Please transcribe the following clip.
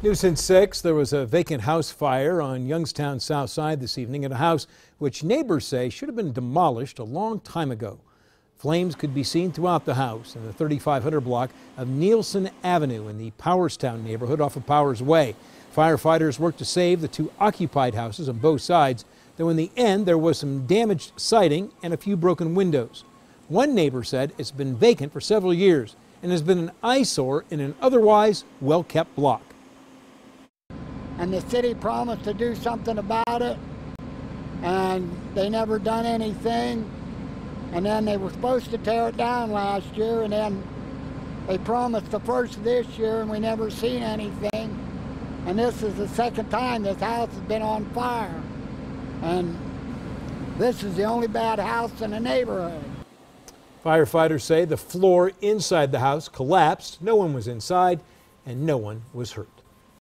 News since 6, there was a vacant house fire on Youngstown South Side this evening at a house which neighbors say should have been demolished a long time ago. Flames could be seen throughout the house in the 3500 block of Neilson Avenue in the Powerstown neighborhood off of Powers Way. Firefighters worked to save the two occupied houses on both sides, though in the end there was some damaged siding and a few broken windows. One neighbor said it's been vacant for several years and has been an eyesore in an otherwise well kept block. And the city promised to do something about it, and they never done anything. And then they were supposed to tear it down last year, and then they promised the first of this year, and we never seen anything. And this is the second time this house has been on fire. And this is the only bad house in the neighborhood. Firefighters say the floor inside the house collapsed. No one was inside and no one was hurt.